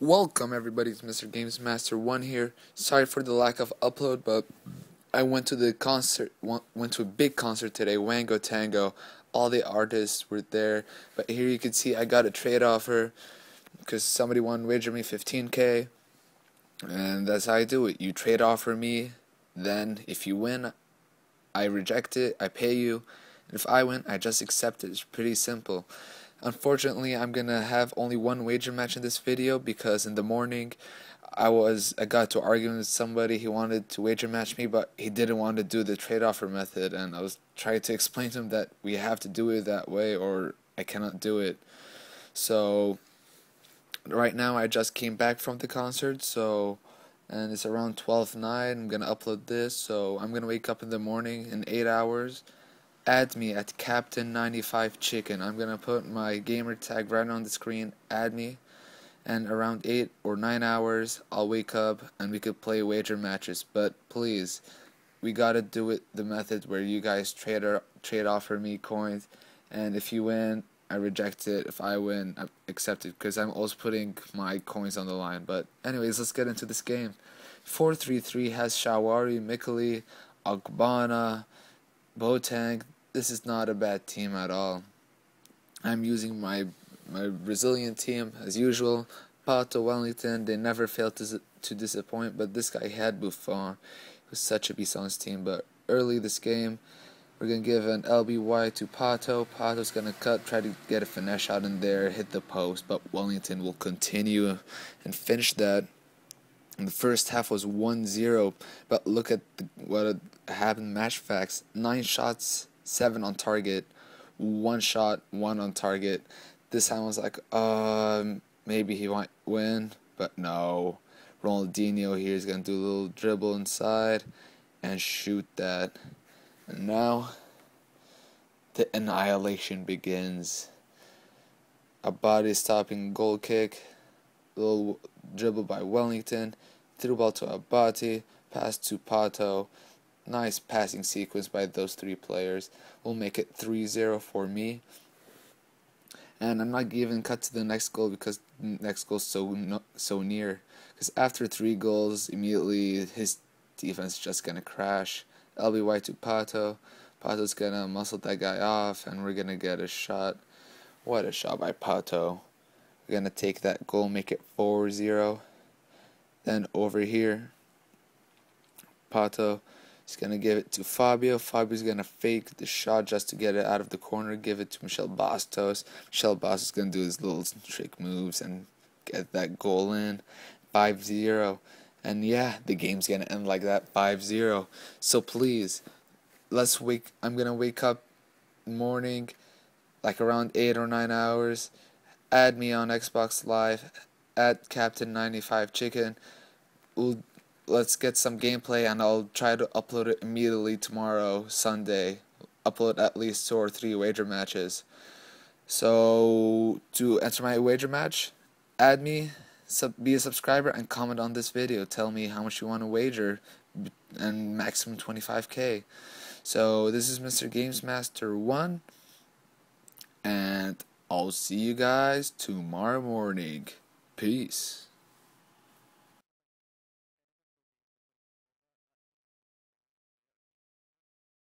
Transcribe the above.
Welcome everybody it's Mr. Games Master 1 here. Sorry for the lack of upload, but I went to the concert, went to a big concert today, Wango Tango. All the artists were there, but here you can see I got a trade offer because somebody to wager me 15k. And that's how I do it. You trade offer me, then if you win, I reject it, I pay you. And if I win, I just accept it. It's pretty simple. Unfortunately, I'm gonna have only one wager match in this video because in the morning I was I got to arguing with somebody. He wanted to wager match me, but he didn't want to do the trade offer method, and I was trying to explain to him that we have to do it that way, or I cannot do it. So right now I just came back from the concert, so and it's around 12 9 i'm gonna upload this. So i'm gonna wake up in the morning in 8 hours add me at Captain95 Chicken. I'm gonna put my gamer tag right on the screen. Add me, and around eight or nine hours, I'll wake up and we could play wager matches. But please, we gotta do it the method where you guys trade or, trade offer me coins, and if you win, I reject it. If I win, I accept it because I'm also putting my coins on the line. But anyways, let's get into this game. 433 has Shaarawy, Mikali, Ogbonna, Boateng, this is not a bad team at all. I'm using my my resilient team as usual. Pato, Wellington, they never fail to to disappoint. But this guy had Buffon, It was such a beast on his team. But early this game, we're gonna give an LBY to Pato. Pato's gonna cut, try to get a finesse shot in there, hit the post. But Wellington will continue and finish that. And the first half was 1-0, but look at the, what happened. Match facts: nine shots seven on target, one shot, one on target. This time I was like, um, maybe he might win, but no. Ronaldinho here is gonna do a little dribble inside and shoot that. And now the annihilation begins. A body stopping goal kick, little dribble by Wellington, through ball to Abate, pass to Pato, nice passing sequence by those three players will make it 3-0 for me. And I'm not giving cut to the next goal because the next goal so no, so near. Because after three goals, immediately his defense is just gonna crash. LBY to Pato. Pato's gonna muscle that guy off, and we're gonna get a shot. What a shot by Pato. We're gonna take that goal, make it 4-0. Then over here, Pato He's going to give it to Fabio. Fabio's going to fake the shot just to get it out of the corner, give it to Michel Bastos. Michel Bastos is going to do his little trick moves and get that goal in. 5 0. And yeah, the game's going to end like that 5 0. So please, let's wake. I'm going to wake up morning, like around 8 or 9 hours. Add me on Xbox Live at Captain95 Chicken. We'll let's get some gameplay and I'll try to upload it immediately tomorrow, Sunday. Upload at least two or three wager matches. So to enter my wager match, add me, sub, be a subscriber, and comment on this video. Tell me how much you want to wager, and maximum 25k. So this is Mr. Games Master 1, and I'll see you guys tomorrow morning. Peace.